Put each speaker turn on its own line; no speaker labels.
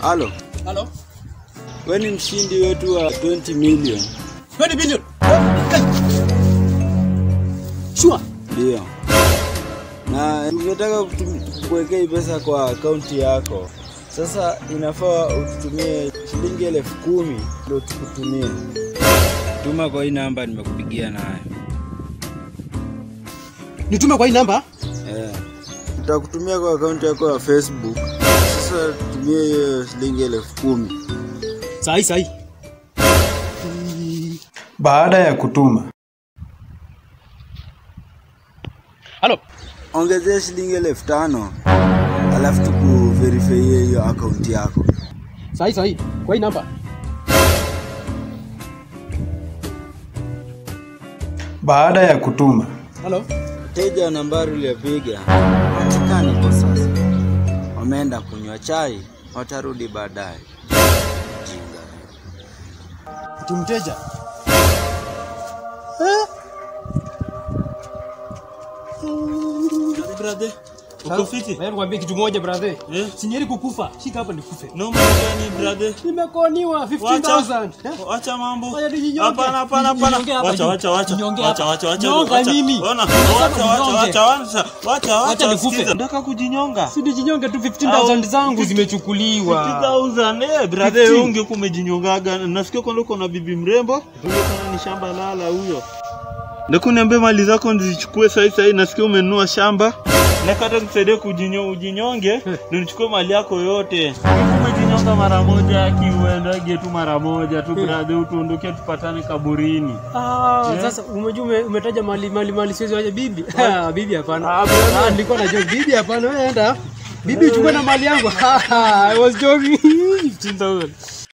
Halo,
Halo?
Wewe ni mshindi wetu wa 20 million.
20 million. Sure.
Ndio, na tungetaka kutum- kuwekea pesa kwa akaunti yako. Sasa inafaa ututumie shilingi elfu kumi ndio tukutumie. Tuma kwa hii namba nimekupigia nayo.
Nitume kwa hii namba?
Eh, nitakutumia kwa akaunti yako ya Facebook. Sasa tumie hiyo shilingi elfu kumi.
Sahi sahi.
Baada ya kutuma,
Halo?
Ongezea shilingi elfu tano alafu tukuverify hiyo akaunti yako.
Sahi sahi. Kwa hii namba?
baada ya kutuma,
Halo?
Mteja nambari uliyopiga patikani kwa sasa, wameenda kunywa chai, watarudi baadaye. Jinga.
Ati mteja.
Brother, uko fiti?
Wewe nikwambie kitu moja brother.
Eh?
Sinyeri kukufa. Shika hapa nikufe.
Noma gani brother?
Nimekoniwa 15000. Eh?
Wacha mambo. Hapana, hapana, hapana.
Acha acha
acha.
Acha
acha wacha.
Nyonga mimi.
Ona,
Acha
acha acha.
Acha
acha wacha. Wacha, wacha.
nikufe.
sikiza. Nataka kujinyonga.
Si nijinyonge tu 15000 zangu zimechukuliwa.
15000 eh, brother,
15.
wewe ungekuwa umejinyongaga. Nasikia kwamba uko na bibi mrembo. Ungekuwa ni shamba lala huyo. Ndako mali zako nizichukue sasa hivi, nasikia umenunua shamba. Nakata nisaidie kujinyo ujinyonge ndio nichukue mali yako yote. Umejinyonga mara moja kiuendage tu mara moja tu brother utuondoke tupatane kaburini.
Ah,
Yeah.
sasa umejua umetaja mali mali mali siwezi waje bibi. Ah, bibi hapana.
Ah.
Ah, nilikuwa najua bibi hapana. Wewe enda. Bibi uchukue na mali yangu. I was joking.
15,000.